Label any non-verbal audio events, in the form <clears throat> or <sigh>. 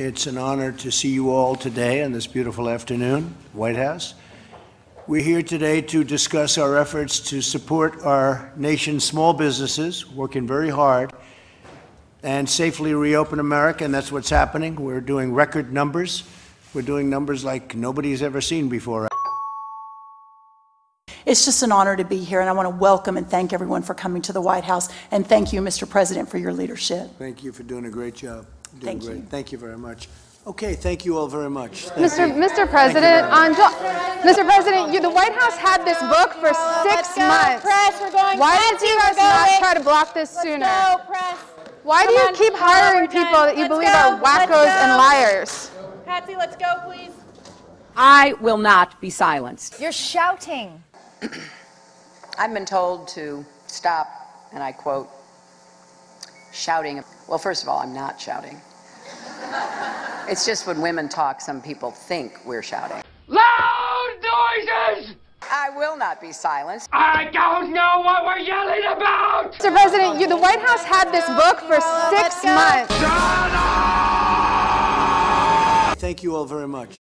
It's an honor to see you all today on this beautiful afternoon, White House. We're here today to discuss our efforts to support our nation's small businesses, working very hard, and safely reopen America, and that's what's happening. We're doing record numbers. We're doing numbers like nobody's ever seen before. It's just an honor to be here, and I want to welcome and thank everyone for coming to the White House. And thank you, Mr. President, for your leadership. Thank you for doing a great job. Doing Thank great. you. Thank you very much. Okay, thank you all very much. Thank Mr. you. Mr. President, on Mr. President, you, the White House had this book for six Let's go, months. press. We're going. Why did you we're guys not try to block this Let's sooner? go, press. Why do you on, keep hiring people that you Let's believe go, are let's wackos and liars? Patsy, let's go, please. I will not be silenced. You're shouting. <clears throat> I've been told to stop, and I quote, shouting. Well, first of all, I'm not shouting. It's just when women talk, some people think we're shouting. Loud noises! I will not be silenced. I don't know what we're yelling about! Mr. President, you, the White House had this book for six Let's go. months. Thank you all very much.